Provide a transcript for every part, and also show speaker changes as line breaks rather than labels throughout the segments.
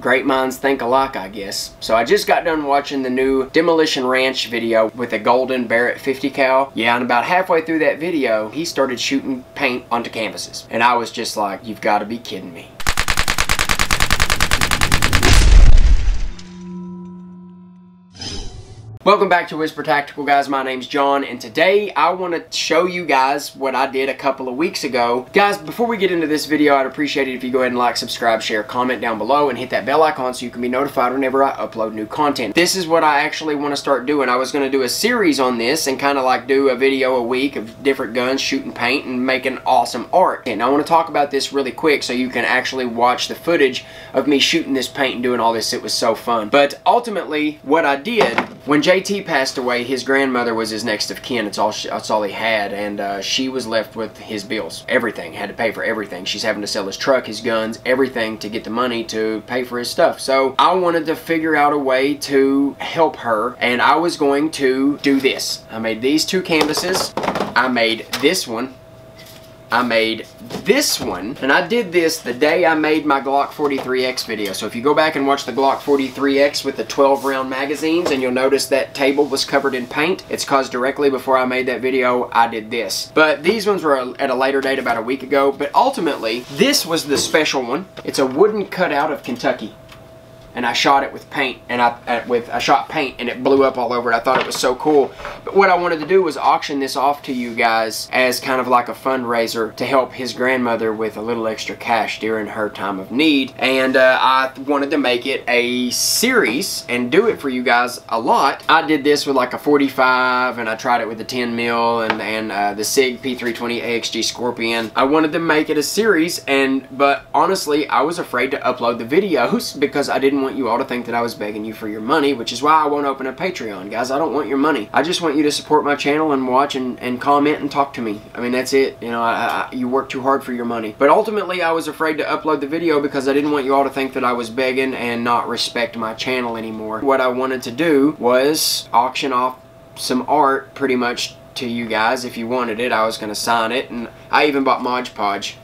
great minds think alike, I guess. So I just got done watching the new Demolition Ranch video with a golden Barrett 50 cal. Yeah, and about halfway through that video, he started shooting paint onto canvases. And I was just like, you've got to be kidding me. Welcome back to Whisper Tactical guys, my name's John and today I want to show you guys what I did a couple of weeks ago. Guys, before we get into this video, I'd appreciate it if you go ahead and like, subscribe, share, comment down below and hit that bell icon so you can be notified whenever I upload new content. This is what I actually want to start doing. I was going to do a series on this and kind of like do a video a week of different guns shooting paint and making awesome art. And I want to talk about this really quick so you can actually watch the footage of me shooting this paint and doing all this. It was so fun. But ultimately, what I did when JT passed away, his grandmother was his next of kin. It's all she, that's all he had, and uh, she was left with his bills. Everything had to pay for everything. She's having to sell his truck, his guns, everything to get the money to pay for his stuff. So I wanted to figure out a way to help her, and I was going to do this. I made these two canvases. I made this one I made this one, and I did this the day I made my Glock 43X video. So if you go back and watch the Glock 43X with the 12 round magazines, and you'll notice that table was covered in paint, it's caused directly before I made that video, I did this. But these ones were at a later date, about a week ago, but ultimately, this was the special one. It's a wooden cutout of Kentucky and I shot it with paint and I uh, with I shot paint and it blew up all over it. I thought it was so cool. But what I wanted to do was auction this off to you guys as kind of like a fundraiser to help his grandmother with a little extra cash during her time of need. And uh, I wanted to make it a series and do it for you guys a lot. I did this with like a 45 and I tried it with a 10 mil and, and uh, the SIG P320 AXG Scorpion. I wanted to make it a series and but honestly I was afraid to upload the videos because I didn't want you all to think that I was begging you for your money, which is why I won't open a Patreon, guys. I don't want your money. I just want you to support my channel and watch and, and comment and talk to me. I mean, that's it. You know, I, I, you work too hard for your money. But ultimately, I was afraid to upload the video because I didn't want you all to think that I was begging and not respect my channel anymore. What I wanted to do was auction off some art pretty much to you guys if you wanted it. I was going to sign it, and I even bought Mod Podge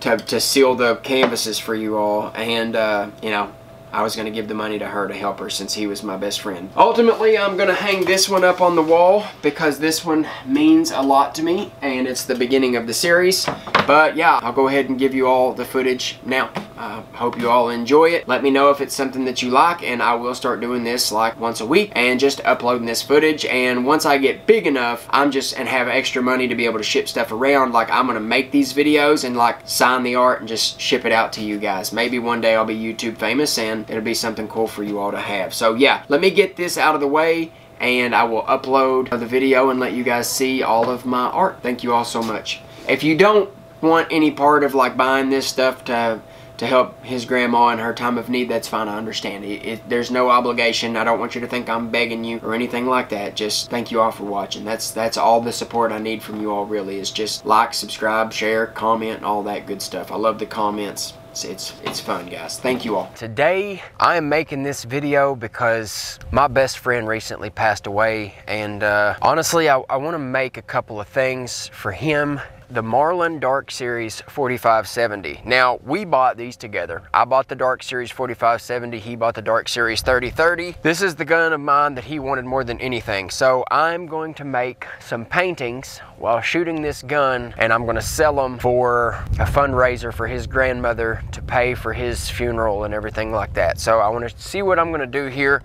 to, to seal the canvases for you all. And, uh, you know, I was going to give the money to her to help her since he was my best friend. Ultimately, I'm going to hang this one up on the wall because this one means a lot to me and it's the beginning of the series. But yeah, I'll go ahead and give you all the footage now. I uh, hope you all enjoy it. Let me know if it's something that you like and I will start doing this like once a week and just uploading this footage. And once I get big enough, I'm just and have extra money to be able to ship stuff around. Like I'm to make these videos and like sign the art and just ship it out to you guys. Maybe one day I'll be YouTube famous and it'll be something cool for you all to have. So yeah, let me get this out of the way and I will upload the video and let you guys see all of my art. Thank you all so much. If you don't want any part of like buying this stuff to to help his grandma in her time of need, that's fine. I understand. It, it, there's no obligation. I don't want you to think I'm begging you or anything like that. Just thank you all for watching. That's that's all the support I need from you all. Really is just like, subscribe, share, comment, all that good stuff. I love the comments. It's, it's, it's fun, guys. Thank you all. Today, I am making this video because my best friend recently passed away. And uh, honestly, I, I want to make a couple of things for him the Marlin Dark Series 4570. Now, we bought these together. I bought the Dark Series 4570, he bought the Dark Series 3030. This is the gun of mine that he wanted more than anything. So I'm going to make some paintings while shooting this gun and I'm going to sell them for a fundraiser for his grandmother to pay for his funeral and everything like that. So I want to see what I'm going to do here.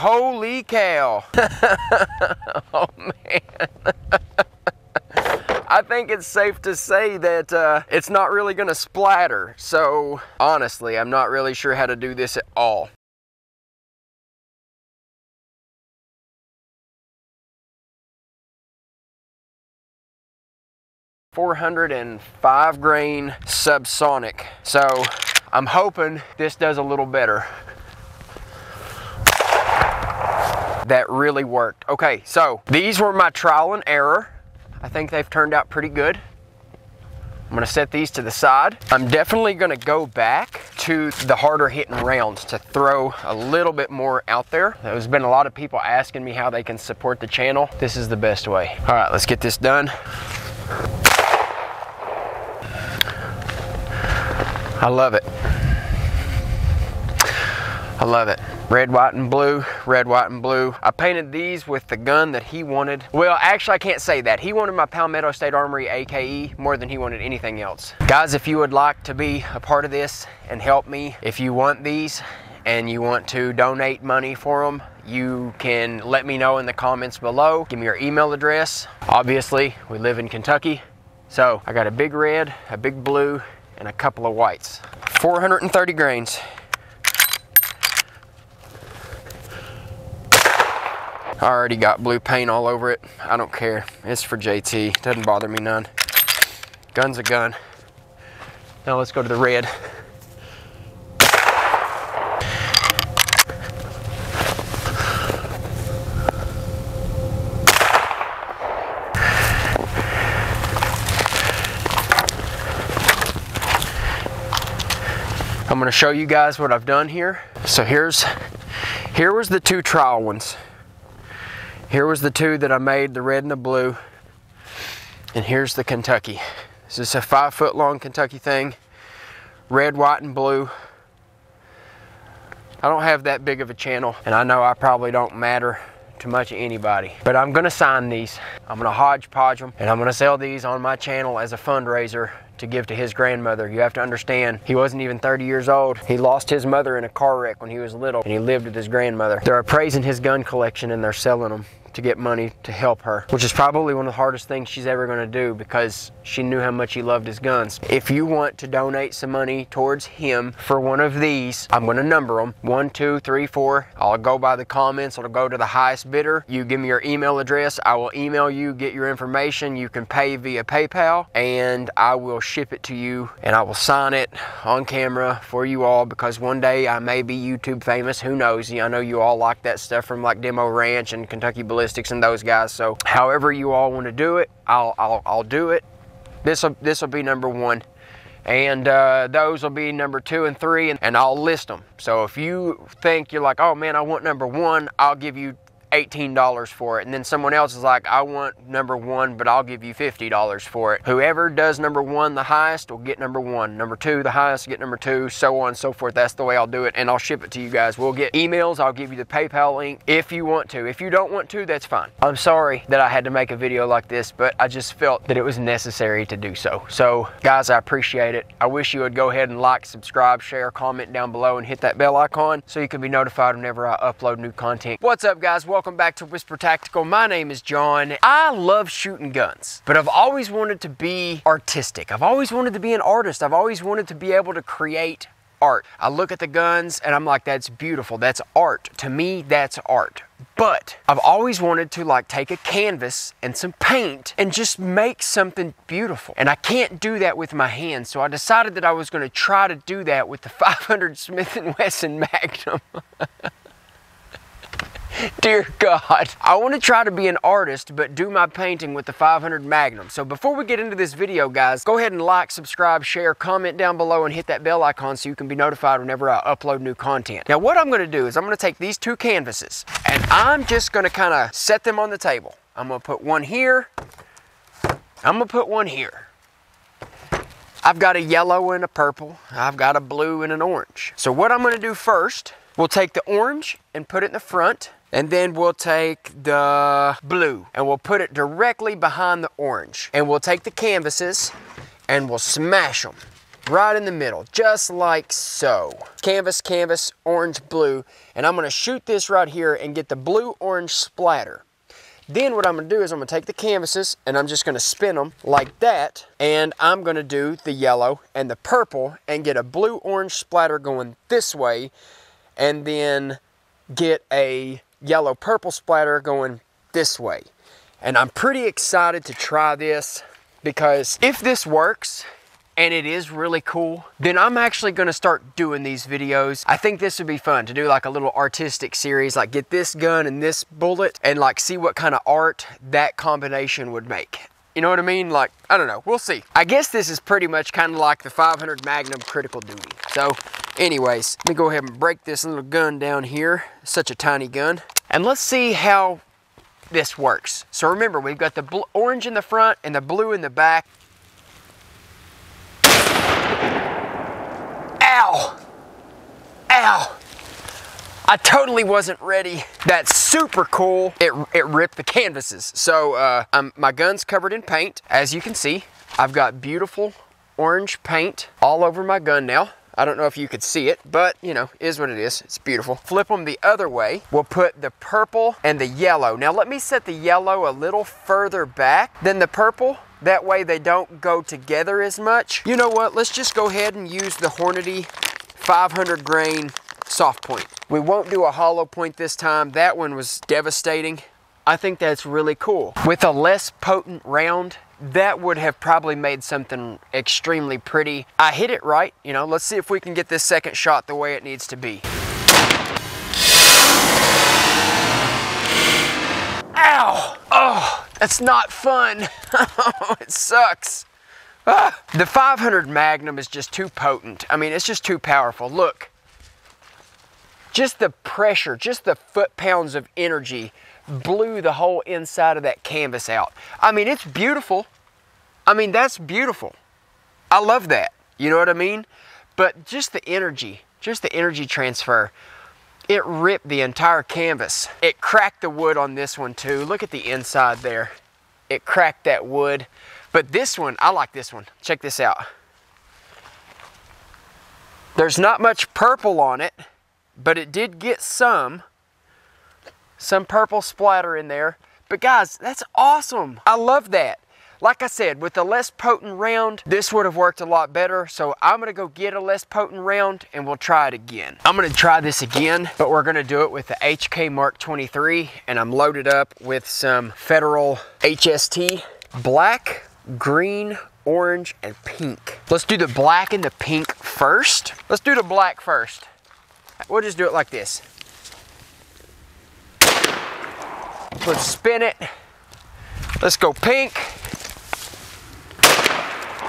Holy cow! oh man. I think it's safe to say that uh, it's not really going to splatter. So honestly, I'm not really sure how to do this at all. 405 grain subsonic. So I'm hoping this does a little better. That really worked. Okay, so these were my trial and error. I think they've turned out pretty good. I'm gonna set these to the side. I'm definitely gonna go back to the harder hitting rounds to throw a little bit more out there. There's been a lot of people asking me how they can support the channel. This is the best way. All right, let's get this done. I love it. I love it. Red, white, and blue, red, white, and blue. I painted these with the gun that he wanted. Well, actually, I can't say that. He wanted my Palmetto State Armory AKE more than he wanted anything else. Guys, if you would like to be a part of this and help me, if you want these and you want to donate money for them, you can let me know in the comments below. Give me your email address. Obviously, we live in Kentucky. So I got a big red, a big blue, and a couple of whites. 430 grains. I already got blue paint all over it. I don't care. It's for JT. Doesn't bother me none. Gun's a gun. Now let's go to the red. I'm gonna show you guys what I've done here. So here's, here was the two trial ones. Here was the two that I made, the red and the blue. And here's the Kentucky. This is a five foot long Kentucky thing. Red, white, and blue. I don't have that big of a channel, and I know I probably don't matter to much anybody. But I'm gonna sign these. I'm gonna hodgepodge them, and I'm gonna sell these on my channel as a fundraiser to give to his grandmother. You have to understand, he wasn't even 30 years old. He lost his mother in a car wreck when he was little, and he lived with his grandmother. They're appraising his gun collection and they're selling them to get money to help her, which is probably one of the hardest things she's ever going to do because she knew how much he loved his guns. If you want to donate some money towards him for one of these, I'm going to number them one, two, three, four. I'll go by the comments, it'll go to the highest bidder. You give me your email address, I will email you, get your information. You can pay via PayPal, and I will ship it to you and I will sign it on camera for you all because one day I may be YouTube famous. Who knows? I know you all like that stuff from like Demo Ranch and Kentucky Ballistic ballistics and those guys. So however you all want to do it, I'll, I'll, I'll do it. This will this will be number one. And uh, those will be number two and three, and, and I'll list them. So if you think you're like, oh man, I want number one, I'll give you $18 for it. And then someone else is like, I want number one, but I'll give you $50 for it. Whoever does number one the highest will get number one. Number two, the highest, get number two, so on and so forth. That's the way I'll do it. And I'll ship it to you guys. We'll get emails. I'll give you the PayPal link if you want to. If you don't want to, that's fine. I'm sorry that I had to make a video like this, but I just felt that it was necessary to do so. So guys, I appreciate it. I wish you would go ahead and like, subscribe, share, comment down below and hit that bell icon so you can be notified whenever I upload new content. What's up guys? Welcome welcome back to Whisper Tactical. My name is John. I love shooting guns, but I've always wanted to be artistic. I've always wanted to be an artist. I've always wanted to be able to create art. I look at the guns and I'm like, that's beautiful. That's art. To me, that's art. But I've always wanted to like take a canvas and some paint and just make something beautiful. And I can't do that with my hands. So I decided that I was going to try to do that with the 500 Smith & Wesson Magnum. Dear God, I want to try to be an artist, but do my painting with the 500 Magnum. So before we get into this video, guys, go ahead and like, subscribe, share, comment down below, and hit that bell icon so you can be notified whenever I upload new content. Now, what I'm going to do is I'm going to take these two canvases, and I'm just going to kind of set them on the table. I'm going to put one here. I'm going to put one here. I've got a yellow and a purple. I've got a blue and an orange. So what I'm going to do first, we'll take the orange and put it in the front. And then we'll take the blue and we'll put it directly behind the orange. And we'll take the canvases and we'll smash them right in the middle, just like so. Canvas, canvas, orange, blue. And I'm gonna shoot this right here and get the blue-orange splatter. Then what I'm gonna do is I'm gonna take the canvases and I'm just gonna spin them like that. And I'm gonna do the yellow and the purple and get a blue-orange splatter going this way. And then get a yellow purple splatter going this way. And I'm pretty excited to try this because if this works, and it is really cool, then I'm actually gonna start doing these videos. I think this would be fun to do like a little artistic series, like get this gun and this bullet and like see what kind of art that combination would make. You know what I mean? Like, I don't know. We'll see. I guess this is pretty much kind of like the 500 Magnum critical duty. So, anyways, let me go ahead and break this little gun down here. Such a tiny gun. And let's see how this works. So remember, we've got the orange in the front and the blue in the back. Ow! Ow! I totally wasn't ready. That's super cool. It, it ripped the canvases. So uh, I'm, my gun's covered in paint. As you can see, I've got beautiful orange paint all over my gun now. I don't know if you could see it, but you know, is what it is. It's beautiful. Flip them the other way. We'll put the purple and the yellow. Now let me set the yellow a little further back than the purple. That way they don't go together as much. You know what? Let's just go ahead and use the Hornady 500 grain soft point. We won't do a hollow point this time. That one was devastating. I think that's really cool. With a less potent round, that would have probably made something extremely pretty. I hit it right, you know, let's see if we can get this second shot the way it needs to be. Ow! Oh, that's not fun. it sucks. Ah, the 500 Magnum is just too potent. I mean, it's just too powerful. Look, just the pressure, just the foot pounds of energy blew the whole inside of that canvas out. I mean, it's beautiful. I mean, that's beautiful. I love that. You know what I mean? But just the energy, just the energy transfer, it ripped the entire canvas. It cracked the wood on this one too. Look at the inside there. It cracked that wood. But this one, I like this one. Check this out. There's not much purple on it, but it did get some some purple splatter in there. But guys, that's awesome. I love that. Like I said, with a less potent round, this would have worked a lot better. So I'm gonna go get a less potent round and we'll try it again. I'm gonna try this again, but we're gonna do it with the HK Mark 23 and I'm loaded up with some Federal HST black, green, orange, and pink. Let's do the black and the pink first. Let's do the black first. We'll just do it like this. Let's spin it. Let's go pink.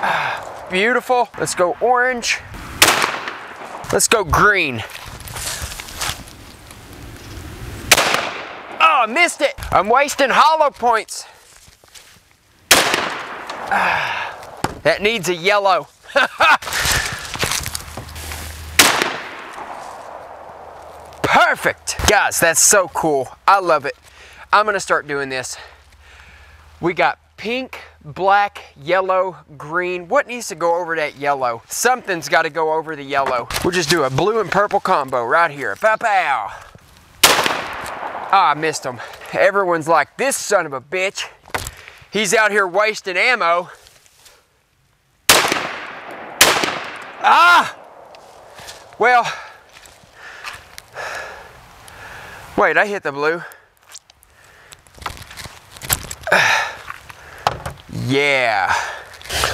Beautiful. Let's go orange. Let's go green. Oh, I missed it. I'm wasting hollow points. That needs a yellow. Perfect. Guys, that's so cool. I love it. I'm gonna start doing this. We got pink, black, yellow, green. What needs to go over that yellow? Something's gotta go over the yellow. We'll just do a blue and purple combo right here. Pow pow. Ah, I missed him. Everyone's like, this son of a bitch. He's out here wasting ammo. Ah! Well, wait, I hit the blue. Yeah.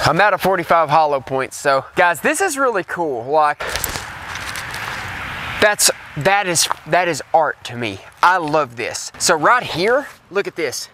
I'm out of 45 hollow points, so guys, this is really cool. Like, that's that is that is art to me. I love this. So right here, look at this.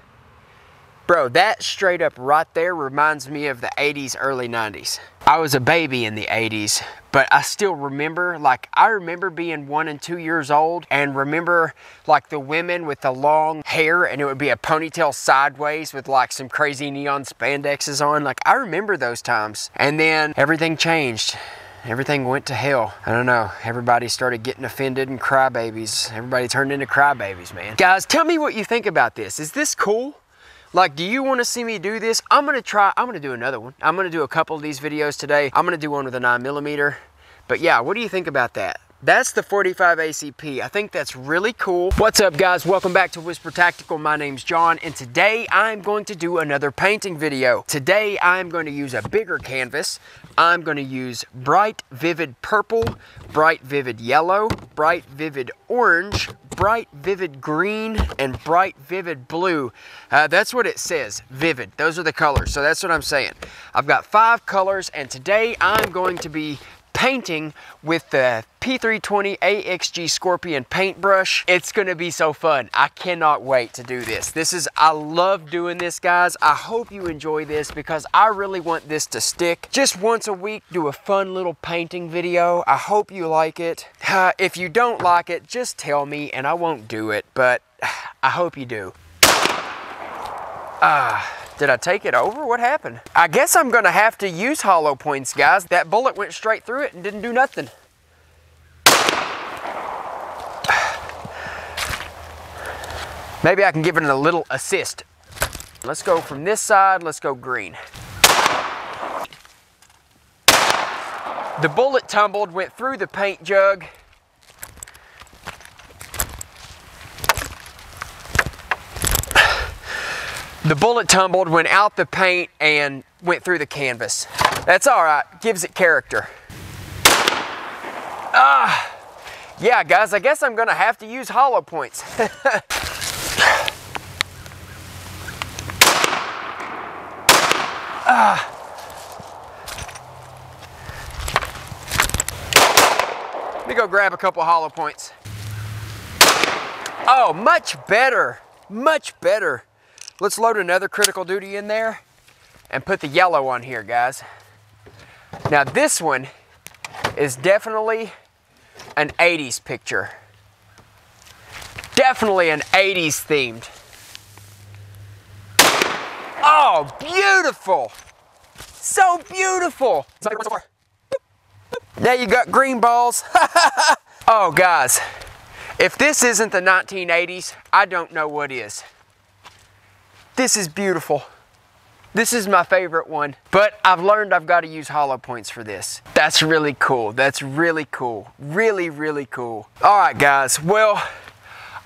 Bro, that straight up right there reminds me of the 80s, early 90s. I was a baby in the 80s, but I still remember, like, I remember being one and two years old and remember, like, the women with the long hair and it would be a ponytail sideways with, like, some crazy neon spandexes on. Like, I remember those times. And then everything changed everything went to hell. I don't know. Everybody started getting offended and crybabies. Everybody turned into crybabies, man. Guys, tell me what you think about this. Is this cool? Like, do you want to see me do this? I'm going to try, I'm going to do another one. I'm going to do a couple of these videos today. I'm going to do one with a 9 millimeter. But yeah, what do you think about that? That's the 45 ACP. I think that's really cool. What's up guys? Welcome back to Whisper Tactical. My name's John and today I'm going to do another painting video. Today I'm going to use a bigger canvas. I'm going to use bright vivid purple, bright vivid yellow, bright vivid orange, bright vivid green, and bright vivid blue. Uh, that's what it says, vivid. Those are the colors, so that's what I'm saying. I've got five colors and today I'm going to be painting with the P320 AXG Scorpion paintbrush. It's gonna be so fun. I cannot wait to do this. This is, I love doing this, guys. I hope you enjoy this because I really want this to stick. Just once a week, do a fun little painting video. I hope you like it. Uh, if you don't like it, just tell me and I won't do it, but I hope you do. Ah. Uh, did I take it over? What happened? I guess I'm gonna have to use hollow points, guys. That bullet went straight through it and didn't do nothing. Maybe I can give it a little assist. Let's go from this side, let's go green. The bullet tumbled, went through the paint jug, The bullet tumbled, went out the paint, and went through the canvas. That's all right, gives it character. Ah, yeah, guys, I guess I'm gonna have to use hollow points. ah. Let me go grab a couple hollow points. Oh, much better, much better. Let's load another critical duty in there and put the yellow on here, guys. Now this one is definitely an 80s picture. Definitely an 80s themed. Oh, beautiful. So beautiful. Now you got green balls. oh, guys, if this isn't the 1980s, I don't know what is. This is beautiful. This is my favorite one, but I've learned I've got to use hollow points for this. That's really cool. That's really cool. Really, really cool. All right, guys. Well,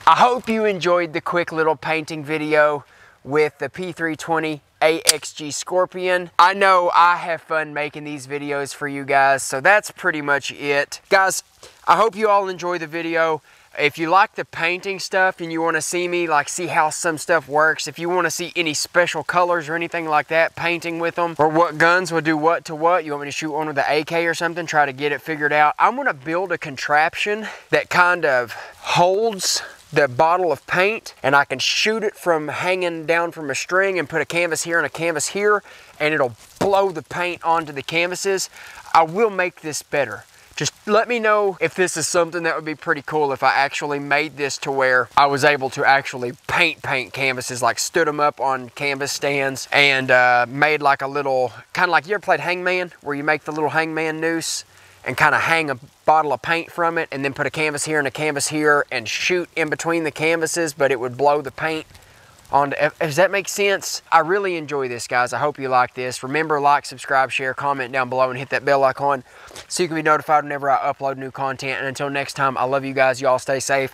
I hope you enjoyed the quick little painting video with the P320 AXG Scorpion. I know I have fun making these videos for you guys, so that's pretty much it. Guys, I hope you all enjoy the video. If you like the painting stuff and you want to see me like see how some stuff works, if you want to see any special colors or anything like that, painting with them, or what guns will do what to what, you want me to shoot one with the AK or something, try to get it figured out, I'm going to build a contraption that kind of holds the bottle of paint and I can shoot it from hanging down from a string and put a canvas here and a canvas here and it'll blow the paint onto the canvases. I will make this better. Just let me know if this is something that would be pretty cool if I actually made this to where I was able to actually paint paint canvases, like stood them up on canvas stands and uh, made like a little, kind of like, you ever played Hangman? Where you make the little hangman noose and kind of hang a bottle of paint from it and then put a canvas here and a canvas here and shoot in between the canvases, but it would blow the paint on to, does that make sense? I really enjoy this, guys. I hope you like this. Remember, like, subscribe, share, comment down below, and hit that bell icon so you can be notified whenever I upload new content. And until next time, I love you guys. Y'all stay safe.